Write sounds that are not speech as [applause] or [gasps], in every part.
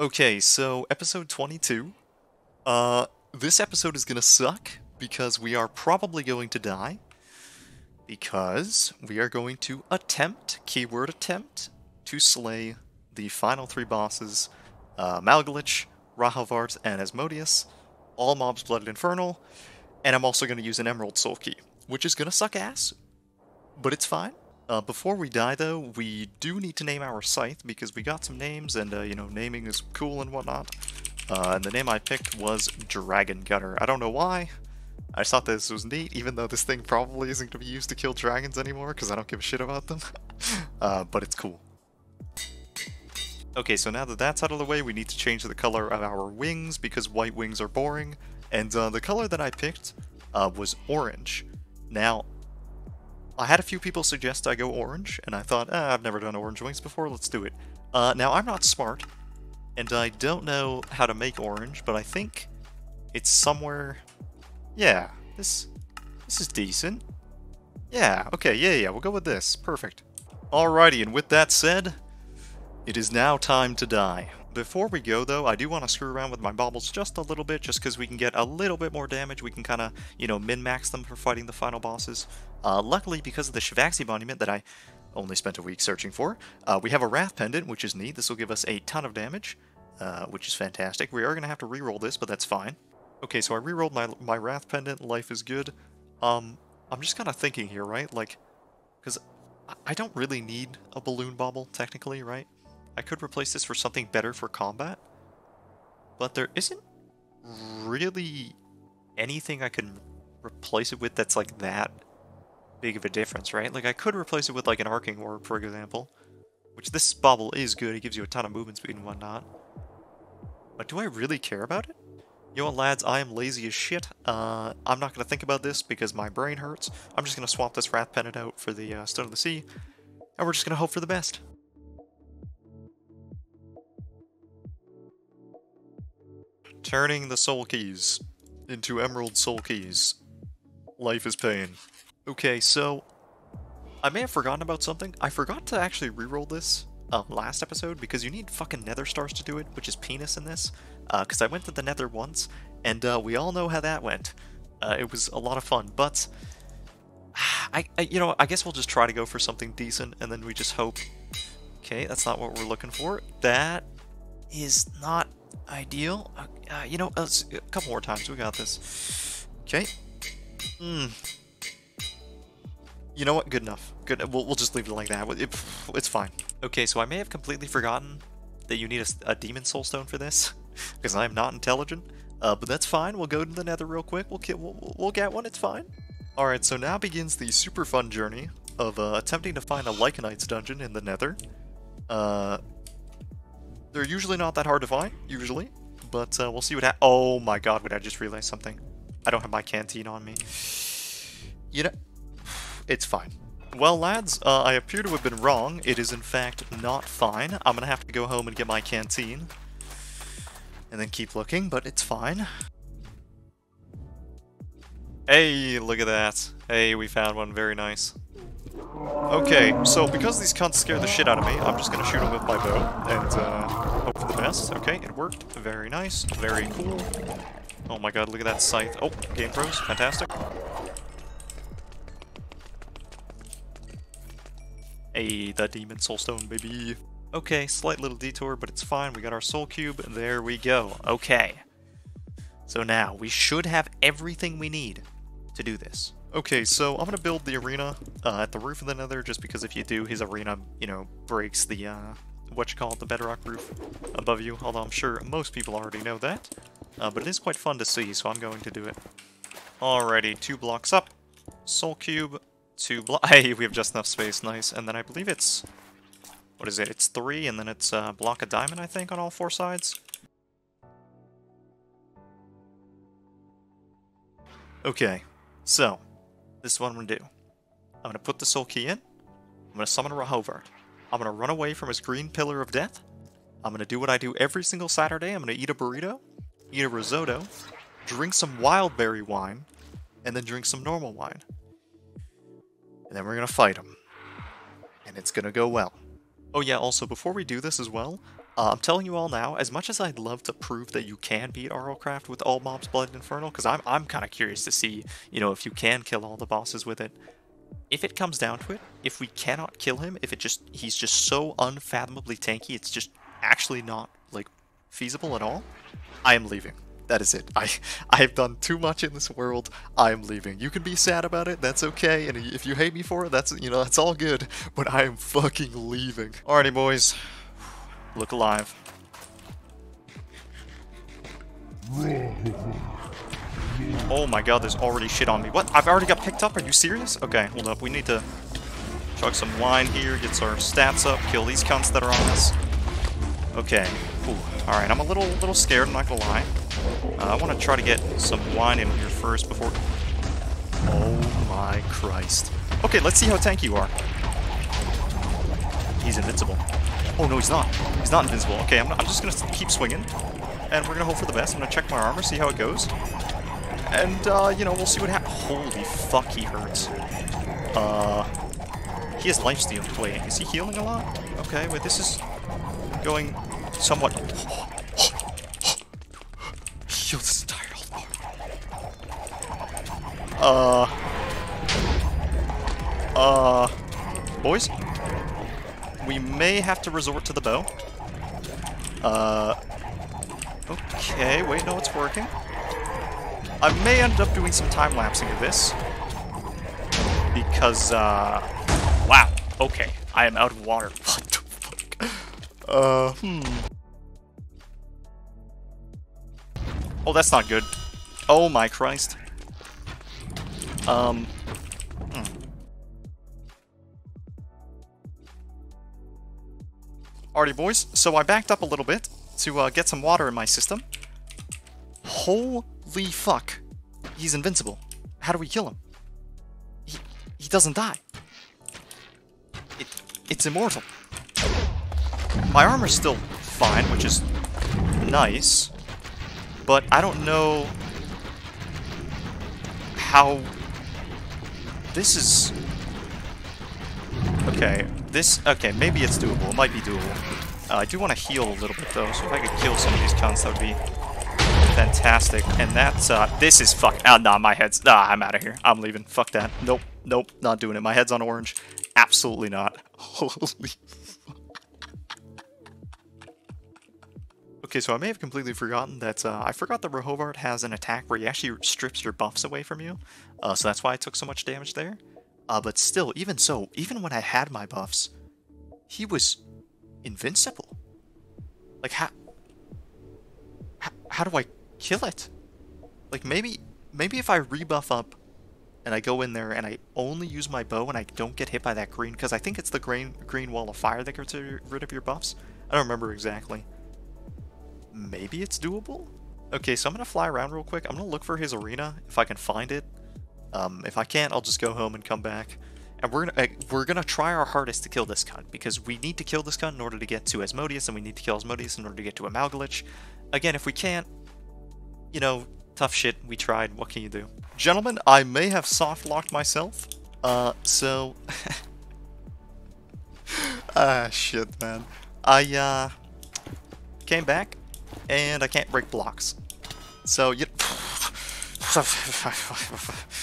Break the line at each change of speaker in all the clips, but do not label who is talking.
Okay, so episode 22. Uh, this episode is gonna suck because we are probably going to die. Because we are going to attempt, keyword attempt, to slay the final three bosses uh, Malgalich, Rahovart, and Asmodeus. All mobs Blighted Infernal. And I'm also going to use an Emerald Soul Key, which is going to suck ass, but it's fine. Uh, before we die, though, we do need to name our scythe because we got some names, and uh, you know, naming is cool and whatnot. Uh, and the name I picked was Dragon Gunner. I don't know why. I just thought this was neat, even though this thing probably isn't going to be used to kill dragons anymore because I don't give a shit about them. [laughs] Uh, but it's cool. Okay, so now that that's out of the way, we need to change the color of our wings because white wings are boring. And uh, the color that I picked uh, was orange. Now, I had a few people suggest I go orange, and I thought, ah, I've never done orange wings before, let's do it. Uh, now, I'm not smart, and I don't know how to make orange, but I think it's somewhere... Yeah, this, this is decent. Yeah, okay, yeah, yeah, we'll go with this. Perfect. Alrighty, and with that said, it is now time to die. Before we go, though, I do want to screw around with my baubles just a little bit, just because we can get a little bit more damage. We can kind of, you know, min-max them for fighting the final bosses. Uh, luckily, because of the Shivaxi Monument that I only spent a week searching for, uh, we have a Wrath Pendant, which is neat. This will give us a ton of damage, uh, which is fantastic. We are going to have to re-roll this, but that's fine. Okay, so I re-rolled my, my Wrath Pendant. Life is good. Um, I'm just kind of thinking here, right? Like, because I don't really need a balloon bauble, technically, right? I could replace this for something better for combat, but there isn't really anything I can replace it with that's like that big of a difference, right? Like I could replace it with like an arcing orb, for example, which this bauble is good. It gives you a ton of movement speed and whatnot. But do I really care about it? You know what, lads? I am lazy as shit. Uh, I'm not going to think about this because my brain hurts. I'm just going to swap this Wrath Pendant out for the uh, Stone of the Sea, and we're just going to hope for the best. Turning the soul keys into emerald soul keys. Life is pain. Okay, so I may have forgotten about something. I forgot to actually reroll this um, last episode because you need fucking nether stars to do it, which is penis in this. Because uh, I went to the nether once, and uh, we all know how that went. Uh, it was a lot of fun, but I, I, you know, I guess we'll just try to go for something decent, and then we just hope. Okay, that's not what we're looking for. That is not ideal. Uh, uh, you know, a couple more times. We got this. Okay. Hmm. You know what? Good enough. Good. We'll, we'll just leave it like that. It, it's fine. Okay, so I may have completely forgotten that you need a, a demon soul stone for this, [laughs] because I am not intelligent. Uh, but that's fine. We'll go to the nether real quick. We'll, get, we'll, we'll get one. It's fine. Alright, so now begins the super fun journey of uh, attempting to find a Lycanites dungeon in the nether. They're usually not that hard to find, usually. But uh, we'll see what happens. Oh my god, wait, I just realize something. I don't have my canteen on me. You know, it's fine. Well, lads, uh, I appear to have been wrong. It is, in fact, not fine. I'm gonna have to go home and get my canteen. And then keep looking, but it's fine. Hey, look at that. Hey, we found one. Very nice. Okay, so because these cunts scare the shit out of me, I'm just gonna shoot them with my bow, and uh, hope for the best. Okay, it worked. Very nice. Very cool. Oh my god, look at that scythe. Oh, game pros. Fantastic. Hey, the demon soulstone, baby. Okay, slight little detour, but it's fine. We got our soul cube. There we go. Okay. So now, we should have everything we need to do this. Okay, so I'm gonna build the arena uh, at the roof of the nether, just because if you do, his arena, you know, breaks the, uh, what you call it, the bedrock roof above you, although I'm sure most people already know that. Uh, but it is quite fun to see, so I'm going to do it. Alrighty, two blocks up. Soul Cube, two block- [laughs] Hey, we have just enough space, nice. And then I believe it's... What is it? It's three, and then it's a block of diamond, I think, on all four sides. Okay, so, this is what I'm going to do. I'm going to put the soul key in. I'm going to summon Rahovart. I'm going to run away from his green pillar of death. I'm going to do what I do every single Saturday. I'm going to eat a burrito, eat a risotto, drink some wildberry wine, and then drink some normal wine. And then we're going to fight him. And it's going to go well. Oh yeah, also, before we do this as well, Uh, I'm telling you all now, as much as I'd love to prove that you can beat RLCraft with all mobs Blood Infernal, because I'm, I'm kind of curious to see, you know, if you can kill all the bosses with it. If it comes down to it, if we cannot kill him, if it just he's just so unfathomably tanky, it's just actually not, like, feasible at all, I am leaving. That is it. I [laughs] I have done too much in this world. I am leaving. You can be sad about it. That's okay. And if you hate me for it, that's you know that's all good. But I am fucking leaving. Alrighty, boys. Look alive. Oh my god, there's already shit on me. What? I've already got picked up? Are you serious? Okay, hold up. We need to chug some wine here, get our stats up, kill these cunts that are on us. Okay. Alright, I'm a little little scared, I'm not gonna lie. Uh, I want to try to get some wine in here first before... Oh my Christ. Okay, let's see how tanky you are. He's invincible. Oh, no, he's not. He's not invincible. Okay, I'm, I'm just going to keep swinging. And we're going to hope for the best. I'm going to check my armor, see how it goes. And, uh, you know, we'll see what happens. Holy fuck, he hurts. Uh, he has lifesteal. Wait, is he healing a lot? Okay, wait, this is going somewhat... [gasps] Heal this entire Uh... Uh... Boys? We may have to resort to the bow. Uh... Okay, wait, no, it's working. I may end up doing some time-lapsing of this. Because, uh... Wow, okay. I am out of water. [laughs] What the fuck? Uh, hmm. Oh, that's not good. Oh my Christ. Um... Alrighty, boys. So I backed up a little bit to uh, get some water in my system. Holy fuck. He's invincible. How do we kill him? He, he doesn't die. It, it's immortal. My armor's still fine, which is nice. But I don't know how... This is... Okay, this... Okay, maybe it's doable. It might be doable. Uh, I do want to heal a little bit, though, so if I could kill some of these cunts, that would be fantastic. And that's, uh, this is fuck, ah, nah, my head's, ah, I'm out of here. I'm leaving. Fuck that. Nope, nope, not doing it. My head's on orange. Absolutely not. [laughs] Holy Okay, so I may have completely forgotten that, uh, I forgot that Rahovart has an attack where he actually strips your buffs away from you, uh, so that's why I took so much damage there. Uh, but still, even so, even when I had my buffs, he was invincible. Like, how, how, how do I kill it? Like, maybe, maybe if I rebuff up and I go in there and I only use my bow and I don't get hit by that green, because I think it's the green, green wall of fire that gets rid of your buffs. I don't remember exactly maybe it's doable? Okay, so I'm going to fly around real quick. I'm going to look for his arena, if I can find it. Um, if I can't, I'll just go home and come back. And we're gonna, uh, we're gonna try our hardest to kill this cunt, because we need to kill this cunt in order to get to Asmodeus, and we need to kill Asmodeus in order to get to Amalgalich. Again, if we can't, you know, tough shit, we tried, what can you do? Gentlemen, I may have soft-locked myself, uh, so... [laughs] ah, shit, man. I, uh, came back, and I can't break blocks. So, you... [laughs]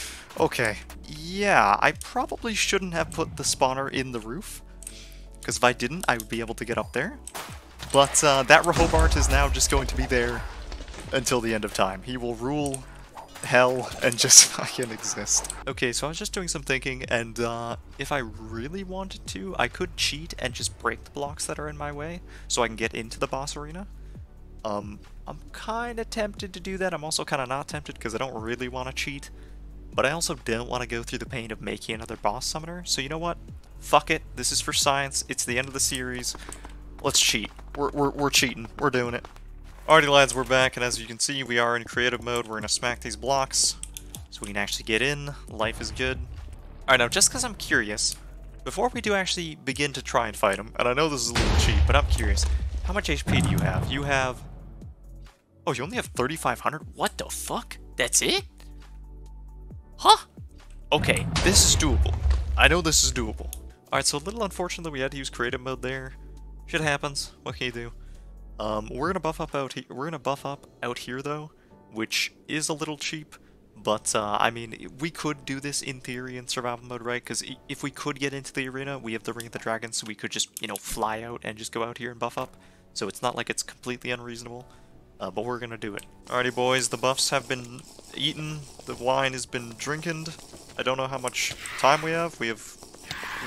[laughs] okay. Yeah, I probably shouldn't have put the spawner in the roof, because if I didn't, I would be able to get up there. But uh, that Rahovart is now just going to be there until the end of time. He will rule hell and just [laughs] fucking exist. Okay, so I was just doing some thinking, and uh, if I really wanted to, I could cheat and just break the blocks that are in my way, so I can get into the boss arena. Um, I'm kind of tempted to do that. I'm also kind of not tempted because I don't really want to cheat. But I also don't want to go through the pain of making another boss summoner. So you know what? Fuck it. This is for science. It's the end of the series. Let's cheat. We're, we're, we're cheating. We're doing it. Alrighty lads, we're back, and as you can see, we are in creative mode. We're to smack these blocks so we can actually get in. Life is good. Alright, now just because I'm curious, before we do actually begin to try and fight him, and I know this is a little cheap, but I'm curious, how much HP do you have? You have Oh, you only have 3,500? What the fuck? That's it? Huh? Okay, this is doable. I know this is doable. Alright, so a little unfortunate that we had to use creative mode there. Shit happens. What can you do? Um, we're gonna buff up out here. We're gonna buff up out here though, which is a little cheap. But, uh, I mean, we could do this in theory in survival mode, right? Because if we could get into the arena, we have the Ring of the Dragon, so we could just, you know, fly out and just go out here and buff up. So it's not like it's completely unreasonable, uh, but we're gonna do it. Alrighty, boys, the buffs have been eaten, the wine has been drinking. I don't know how much time we have. We have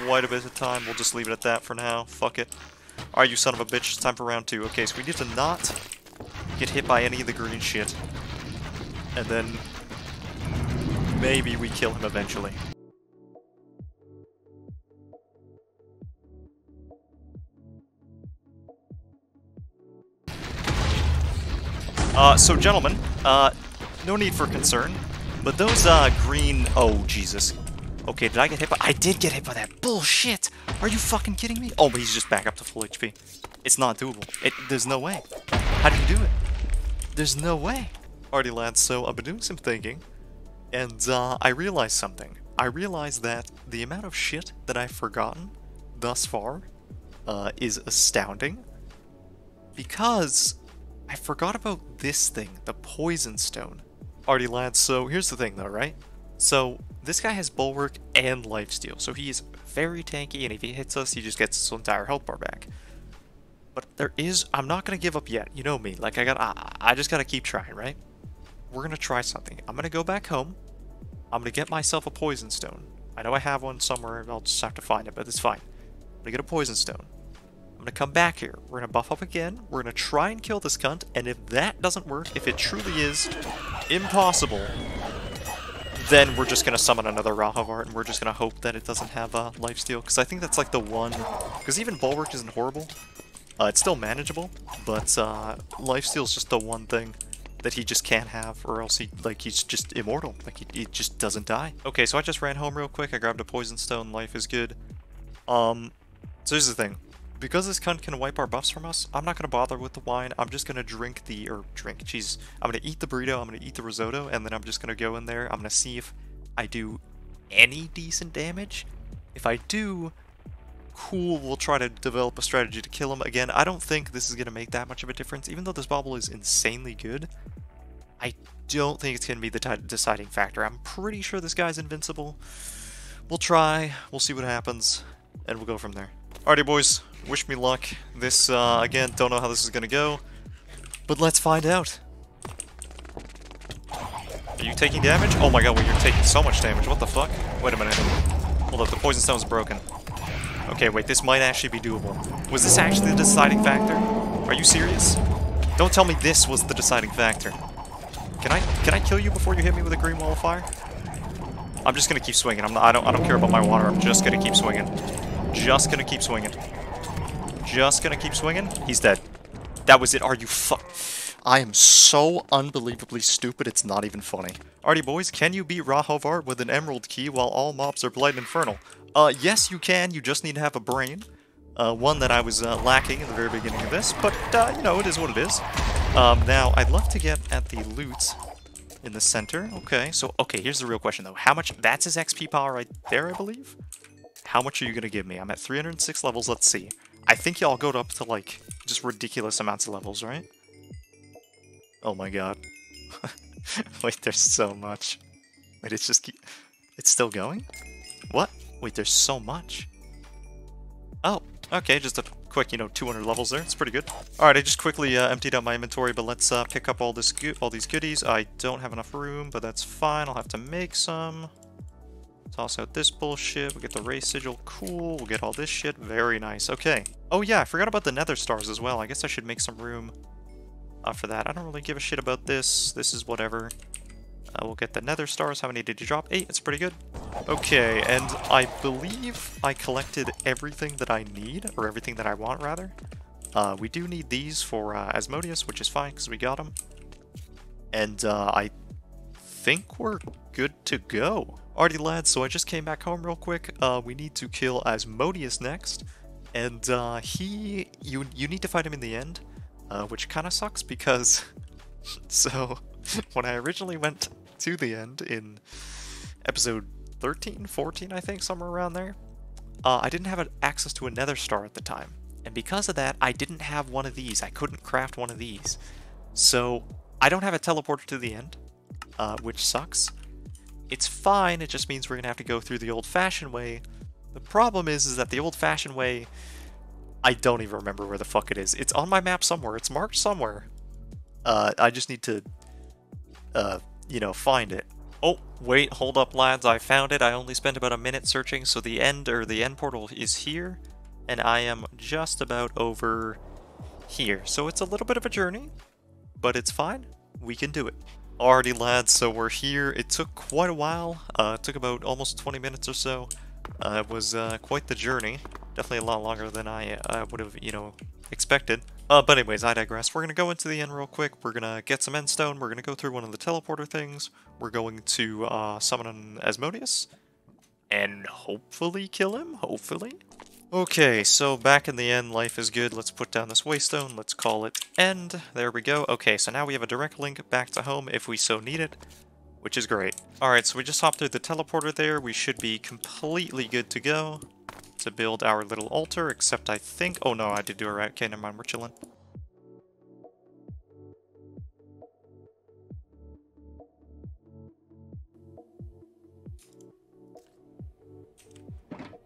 quite a bit of time. We'll just leave it at that for now. Fuck it. Alright, you son of a bitch, it's time for round two. Okay, so we need to not get hit by any of the green shit. And then maybe we kill him eventually. Uh, so gentlemen, uh, no need for concern, but those, uh, green... Oh, Jesus. Okay, did I get hit by... I did get hit by that. Bullshit! Are you fucking kidding me? Oh, but he's just back up to full HP. It's not doable. It, there's no way. How do you do it? There's no way. Alrighty, lads, so I've been doing some thinking, and uh, I realized something. I realized that the amount of shit that I've forgotten thus far uh, is astounding, because I forgot about this thing, the Poison Stone. Alrighty, lads, so here's the thing though, right? So, this guy has Bulwark and Lifesteal, so he is very tanky, and if he hits us, he just gets his entire health bar back. But there is, I'm not gonna give up yet. You know me, like I got, I, I just gotta keep trying, right? We're gonna try something. I'm gonna go back home. I'm gonna get myself a poison stone. I know I have one somewhere. I'll just have to find it, but it's fine. I'm gonna get a poison stone. I'm gonna come back here. We're gonna buff up again. We're gonna try and kill this cunt, and if that doesn't work, if it truly is impossible, then we're just gonna summon another Rahovart, and we're just gonna hope that it doesn't have a uh, lifesteal, because I think that's like the one. Because even Bulwark isn't horrible. Uh, it's still manageable, but uh, lifesteal is just the one thing that he just can't have, or else he like he's just immortal. Like he, he just doesn't die. Okay, so I just ran home real quick. I grabbed a poison stone. Life is good. Um, so here's the thing. Because this cunt can wipe our buffs from us, I'm not gonna bother with the wine. I'm just gonna drink the or drink. Jeez, I'm gonna eat the burrito. I'm gonna eat the risotto, and then I'm just gonna go in there. I'm gonna see if I do any decent damage. If I do, cool, we'll try to develop a strategy to kill him. Again, I don't think this is going to make that much of a difference. Even though this bauble is insanely good, I don't think it's going to be the deciding factor. I'm pretty sure this guy's invincible. We'll try, we'll see what happens, and we'll go from there. Alrighty, boys, wish me luck. This, uh, again, don't know how this is to go, but let's find out. Are you taking damage? Oh my god, well, you're taking so much damage. What the fuck? Wait a minute. Hold up, the poison stone's broken. Okay, wait, this might actually be doable. Was this actually the deciding factor? Are you serious? Don't tell me this was the deciding factor. Can I can I kill you before you hit me with a green wall of fire? I'm just gonna keep swinging. I'm not. I don't. I don't care about my water. I'm just gonna keep swinging. Just gonna keep swinging. Just gonna keep swinging. He's dead. That was it. Are you fuck? I am so unbelievably stupid. It's not even funny. Alrighty, boys. Can you beat Rahovart with an Emerald Key while all mobs are Blight Infernal? Uh, yes, you can. You just need to have a brain. Uh, one that I was uh, lacking in the very beginning of this, but, uh, you know, it is what it is. Um, now, I'd love to get at the loot in the center. Okay, so, okay, here's the real question, though. How much... That's his XP power right there, I believe? How much are you going to give me? I'm at 306 levels. Let's see. I think y'all go up to, like, just ridiculous amounts of levels, right? Oh my god. [laughs] Wait, there's so much. Wait, it's just... keep... It's still going? What? Wait, there's so much. Oh, okay, just a quick, you know, 200 levels there. It's pretty good. All right, I just quickly uh, emptied out my inventory, but let's uh, pick up all this all these goodies. I don't have enough room, but that's fine. I'll have to make some. Toss out this bullshit. We'll get the race sigil. Cool. We'll get all this shit. Very nice. Okay. Oh yeah, I forgot about the nether stars as well. I guess I should make some room uh, for that. I don't really give a shit about this. This is whatever. Uh, we'll get the nether stars. How many did you drop? Eight. It's pretty good. Okay, and I believe I collected everything that I need, or everything that I want, rather. Uh, we do need these for uh, Asmodeus, which is fine, because we got them. And uh, I think we're good to go. Alrighty, lads, so I just came back home real quick. Uh, we need to kill Asmodeus next. And uh, he... You, you need to fight him in the end, uh, which kind of sucks, because... [laughs] so, [laughs] when I originally went to the end in episode 13, 14, I think, somewhere around there. Uh, I didn't have access to a nether star at the time. And because of that, I didn't have one of these. I couldn't craft one of these. So I don't have a teleporter to the end, uh, which sucks. It's fine, it just means we're gonna have to go through the old-fashioned way. The problem is, is that the old-fashioned way, I don't even remember where the fuck it is. It's on my map somewhere, it's marked somewhere. Uh, I just need to, uh, you know, find it. Oh, wait, hold up, lads. I found it. I only spent about a minute searching, so the end, or the end portal is here, and I am just about over here. So it's a little bit of a journey, but it's fine. We can do it. Alrighty, lads, so we're here. It took quite a while. Uh, it took about almost 20 minutes or so. Uh, it was uh, quite the journey. Definitely a lot longer than I uh, would have, you know, expected. Uh, but anyways, I digress. We're going to go into the end real quick. We're going to get some endstone. We're going to go through one of the teleporter things. We're going to uh, summon Asmodeus. And hopefully kill him. Hopefully. Okay, so back in the end, life is good. Let's put down this waystone. Let's call it end. There we go. Okay, so now we have a direct link back to home if we so need it, which is great. Alright, so we just hopped through the teleporter there. We should be completely good to go to build our little altar, except I think... Oh no, I did do it right. Okay, never mind, we're chilling.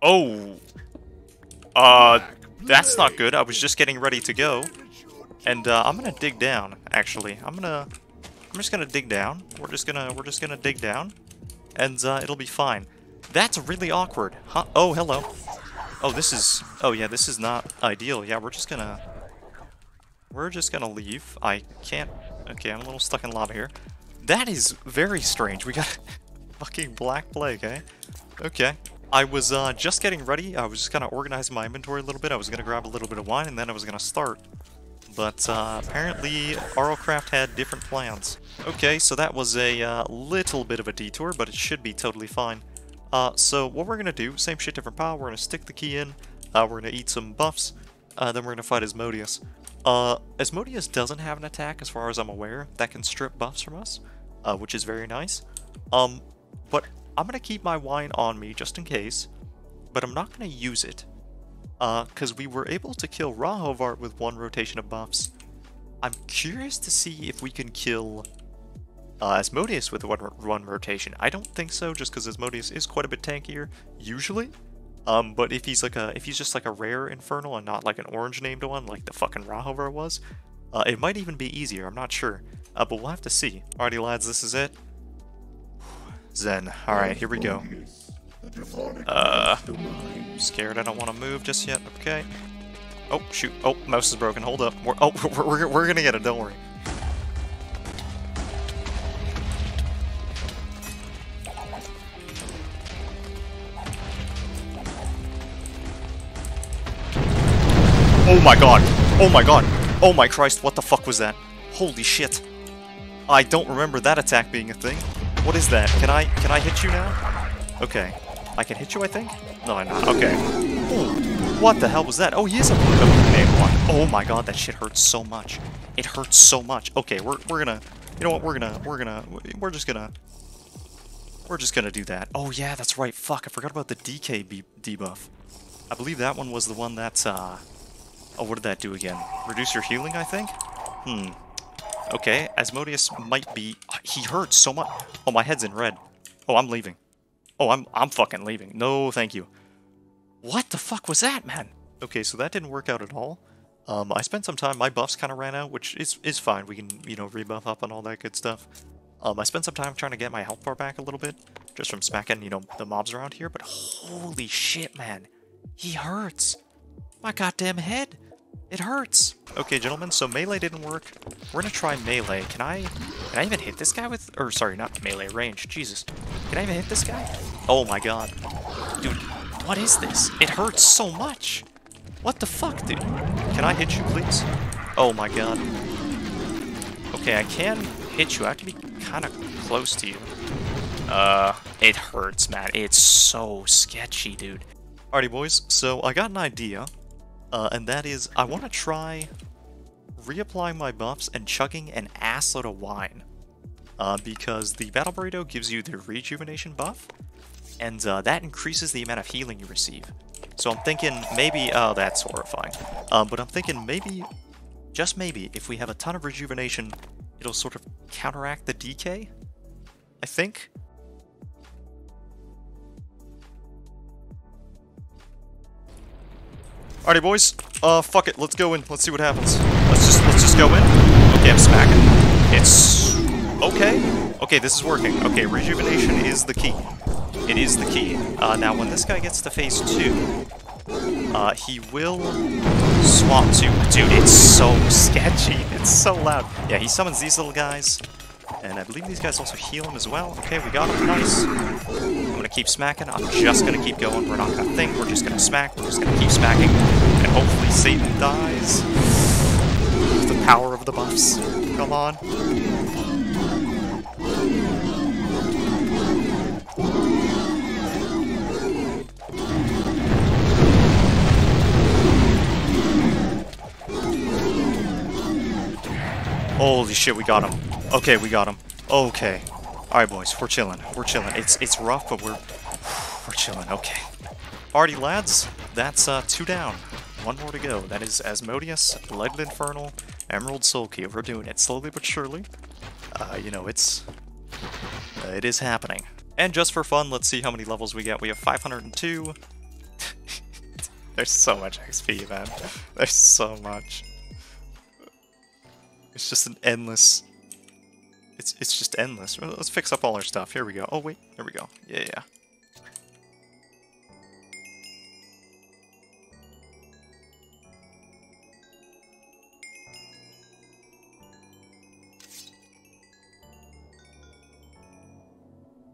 Oh! Uh, that's not good. I was just getting ready to go. And, uh, I'm gonna dig down, actually. I'm gonna... I'm just gonna dig down. We're just gonna... We're just gonna dig down. And, uh, it'll be fine. That's really awkward. Huh? Oh, hello. Oh, this is... Oh, yeah, this is not ideal. Yeah, we're just gonna... We're just gonna leave. I can't... Okay, I'm a little stuck in lava here. That is very strange. We got [laughs] fucking Black Plague, eh? Okay. I was uh, just getting ready. I was just kind of organizing my inventory a little bit. I was going to grab a little bit of wine and then I was going to start. But uh, apparently RLCraft had different plans. Okay, so that was a uh, little bit of a detour, but it should be totally fine. Uh, so what we're going to do, same shit, different power. We're going to stick the key in. Uh, we're going to eat some buffs. Uh, then we're going to fight Asmodeus. Asmodeus doesn't have an attack, as far as I'm aware, that can strip buffs from us, which is very nice. Um, but I'm going to keep my wine on me just in case, but I'm not going to use it. Because uh, we were able to kill Rahovart with one rotation of buffs. I'm curious to see if we can kill uh, Asmodeus with one, one rotation. I don't think so, just because Asmodeus is quite a bit tankier, usually. Um, but if he's like a, if he's just like a rare Infernal and not like an orange named one, like the fucking Rahovart was, uh, it might even be easier, I'm not sure. Uh, but we'll have to see. Alrighty lads, this is it. Zen. Alright, here we go. Uh, scared I don't want to move just yet. Okay. Oh, shoot. Oh, mouse is broken. Hold up. We're, oh, [laughs] we're, we're, we're gonna get it. Don't worry. Oh my god. Oh my god. Oh my Christ, what the fuck was that? Holy shit. I don't remember that attack being a thing. What is that? Can I can I hit you now? Okay. I can hit you, I think? No, I'm not. Okay. What the hell was that? Oh, he is a one. Oh my god, that shit hurts so much. It hurts so much. Okay, we're we're gonna you know what, we're gonna we're gonna we're just gonna we're just gonna do that. Oh yeah, that's right. Fuck, I forgot about the decay debuff. I believe that one was the one that's uh Oh, what did that do again? Reduce your healing, I think? Hmm. Okay, Asmodeus might be... He hurts so much. Oh, my head's in red. Oh, I'm leaving. Oh, I'm, I'm fucking leaving. No, thank you. What the fuck was that, man? Okay, so that didn't work out at all. Um, I spent some time, my buffs kind of ran out, which is, is fine. We can, you know, rebuff up and all that good stuff. Um, I spent some time trying to get my health bar back a little bit, just from smacking, you know, the mobs around here, but holy shit, man. He hurts. My goddamn head. It hurts. Okay, gentlemen, so melee didn't work. We're gonna try melee. Can I... Can I even hit this guy with... Or, sorry, not melee, range. Jesus. Can I even hit this guy? Oh my god. Dude, what is this? It hurts so much. What the fuck, dude? Can I hit you, please? Oh my god. Okay, I can hit you. I have to be kind of close to you. Uh, it hurts, man. It's so sketchy, dude. Alrighty, boys. So, I got an idea uh, and that is I want to try reapplying my buffs and chugging an assload of wine. Uh, because the Battle Burrito gives you the Rejuvenation buff, and uh, that increases the amount of healing you receive. So I'm thinking maybe, oh, that's horrifying. Um, but I'm thinking maybe, just maybe, if we have a ton of rejuvenation, it'll sort of counteract the decay, I think. Alrighty, boys. Uh, fuck it. Let's go in. Let's see what happens. Let's just let's just go in. Okay, I'm smacking. It's okay. Okay, this is working. Okay, rejuvenation is the key. It is the key. Uh, now, when this guy gets to phase two, uh, he will swap to. Dude, it's so sketchy. It's so loud. Yeah, he summons these little guys. And I believe these guys also heal him as well. Okay, we got him. Nice. Keep smacking. I'm just gonna keep going. We're not gonna think. We're just gonna smack. We're just gonna keep smacking. And hopefully Satan dies. The power of the buffs. Come on. Holy shit, we got him. Okay, we got him. Okay. Alright, boys, we're chilling. We're chilling. It's it's rough, but we're we're chilling. Okay. Alrighty, lads. That's uh, two down. One more to go. That is Asmodeus, Legged Infernal, Emerald Soul Key. We're doing it slowly but surely. Uh, you know, it's... Uh, it is happening. And just for fun, let's see how many levels we get. We have 502. [laughs] There's so much XP, man. There's so much. It's just an endless... It's, it's just endless. Let's fix up all our stuff. Here we go. Oh, wait. There we go. Yeah, yeah.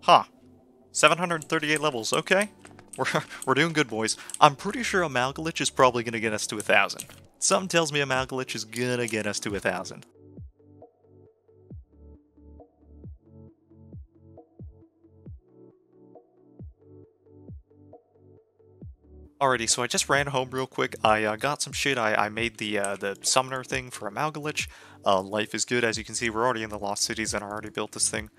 Huh. 738 levels. Okay. [laughs] We're, we're doing good, boys. I'm pretty sure Amalgalich is probably going to get us to a 1,000. Something tells me Amalgalich is gonna get us to a thousand. Alrighty, so I just ran home real quick. I uh, got some shit. I, I made the uh, the summoner thing for Amalgalich. Uh, life is good. As you can see, we're already in the Lost Cities and I already built this thing.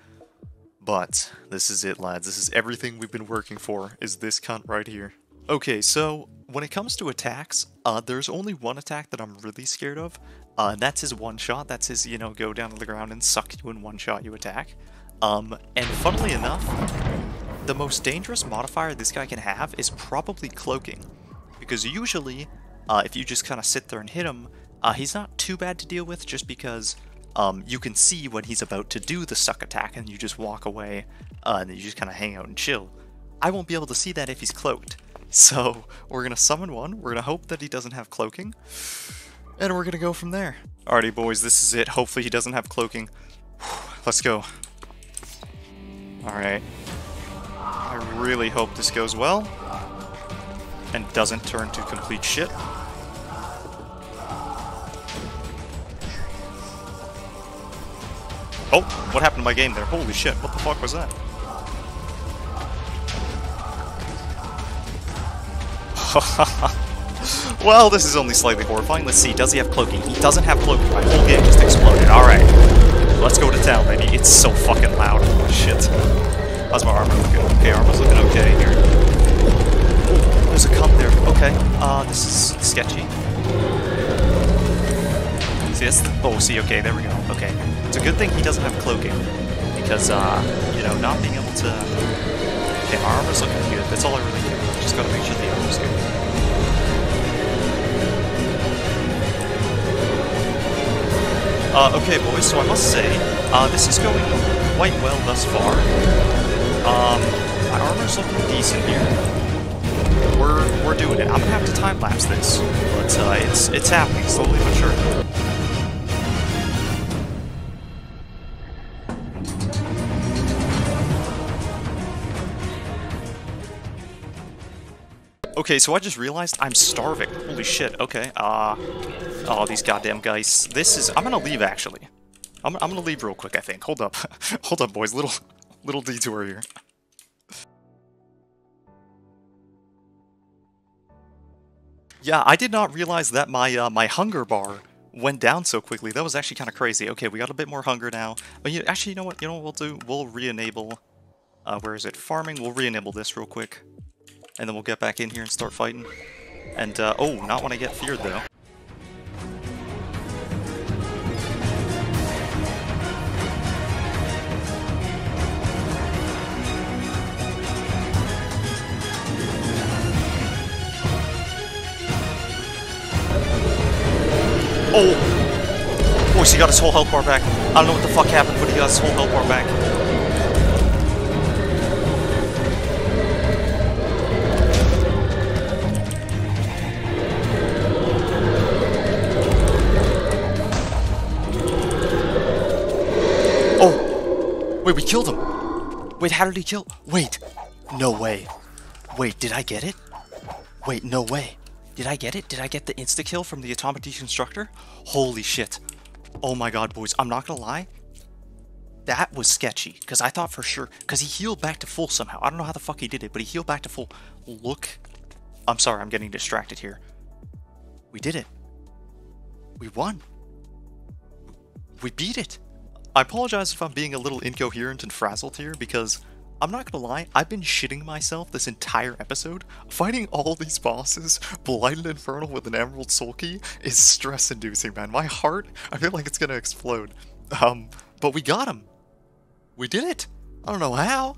But this is it, lads. This is everything we've been working for, is this cunt right here. Okay, so when it comes to attacks, uh, there's only one attack that I'm really scared of. Uh, that's his one shot. That's his, you know, go down to the ground and suck you in one shot you attack. Um, and funnily enough, the most dangerous modifier this guy can have is probably cloaking. Because usually, uh, if you just kind of sit there and hit him, uh, he's not too bad to deal with just because um, you can see when he's about to do the suck attack and you just walk away uh, and you just kind of hang out and chill. I won't be able to see that if he's cloaked. [laughs] So we're going to summon one, we're going to hope that he doesn't have cloaking, and we're going to go from there. Alrighty boys, this is it. Hopefully he doesn't have cloaking. Let's go. Alright. I really hope this goes well, and doesn't turn to complete shit. Oh, what happened to my game there? Holy shit, what the fuck was that? [laughs] well, this is only slightly horrifying. Let's see, does he have cloaking? He doesn't have cloaking. My whole game just exploded. Alright. Let's go to town, baby. It's so fucking loud. Shit. How's my armor looking? Okay, armor's looking okay here. There's a cup there. Okay. Uh, this is sketchy. See, this? Oh, see, okay, there we go. Okay. It's a good thing he doesn't have cloaking. Because, uh, you know, not being able to... Okay, our armor's looking good. That's all I really care just gotta make sure the armor's good. Uh, okay, boys, so I must say, uh, this is going quite well thus far. Um, my armor's looking decent here. We're, we're doing it. I'm gonna have to time-lapse this, but, uh, it's, it's happening, slowly but sure. Okay, so I just realized I'm starving. Holy shit, okay. Uh, oh, these goddamn guys. This is... I'm gonna leave, actually. I'm, I'm gonna leave real quick, I think. Hold up. [laughs] Hold up, boys. Little, little detour here. Yeah, I did not realize that my, uh, my hunger bar went down so quickly. That was actually kind of crazy. Okay, we got a bit more hunger now. But you, actually, you know what? You know what we'll do? We'll re-enable... Uh, where is it? Farming. We'll re-enable this real quick. and then we'll get back in here and start fighting. And, uh, oh, not when I get feared, though. Oh! Boys, he got his whole health bar back. I don't know what the fuck happened, but he got his whole health bar back. Oh! Wait, we killed him! Wait, how did he kill? Wait! No way. Wait, did I get it? Wait, no way. Did I get it? Did I get the insta-kill from the Atomic Deconstructor? Holy shit. Oh my god, boys. I'm not gonna lie. That was sketchy, because I thought for sure... Because he healed back to full somehow. I don't know how the fuck he did it, but he healed back to full. Look. I'm sorry, I'm getting distracted here. We did it. We won. We beat it. I apologize if I'm being a little incoherent and frazzled here, because I'm not gonna lie, I've been shitting myself this entire episode. Fighting all these bosses, Blighted Infernal with an Emerald Soul Key, is stress-inducing, man. My heart, I feel like it's gonna explode. Um, but we got him. We did it. I don't know how,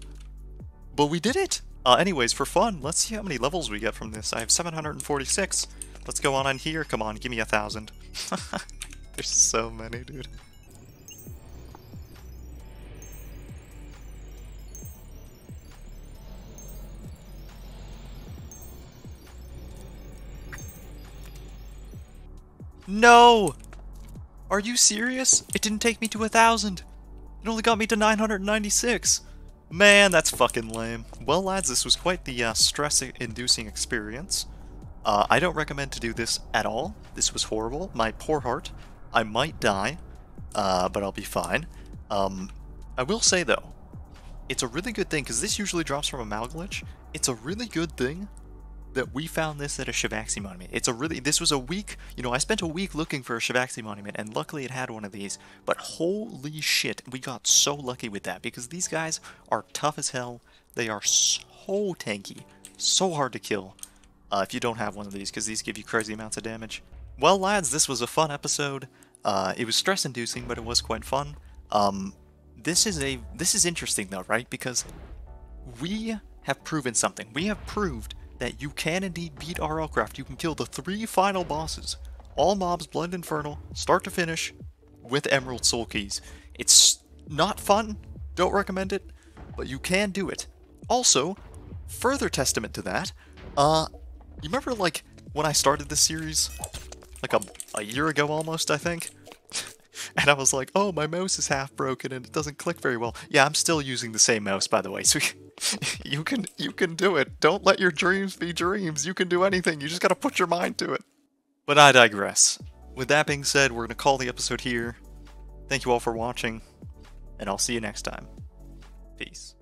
but we did it. Uh, anyways, for fun, let's see how many levels we get from this. I have 746. Let's go on in here. Come on, give me a thousand. [laughs] There's so many, dude. No! Are you serious? It didn't take me to a thousand. It only got me to 996. Man, that's fucking lame. Well, lads, this was quite the uh, stress-inducing experience. Uh, I don't recommend to do this at all. This was horrible. My poor heart. I might die, uh, but I'll be fine. Um, I will say, though, it's a really good thing, because this usually drops from a Malglitch. It's a really good thing that we found this at a Shivaxi monument. It's a really, this was a week, you know, I spent a week looking for a Shivaxi monument, and luckily it had one of these, but holy shit, we got so lucky with that, because these guys are tough as hell, they are so tanky, so hard to kill, uh, if you don't have one of these, because these give you crazy amounts of damage. Well, lads, this was a fun episode, uh, it was stress-inducing, but it was quite fun. Um, this is a, this is interesting though, right, because we have proven something. We have proved that you can indeed beat RLCraft. You can kill the three final bosses, all mobs, Blighted Infernal, start to finish, with Emerald Soul Keys. It's not fun, don't recommend it, but you can do it. Also, further testament to that, uh, you remember like when I started this series, like a, a year ago almost, I think? And I was like, oh, my mouse is half broken and it doesn't click very well. Yeah, I'm still using the same mouse, by the way, so [laughs] you can you can do it. Don't let your dreams be dreams. You can do anything. You just gotta put your mind to it. But I digress. With that being said, we're gonna call the episode here. Thank you all for watching, and I'll see you next time. Peace.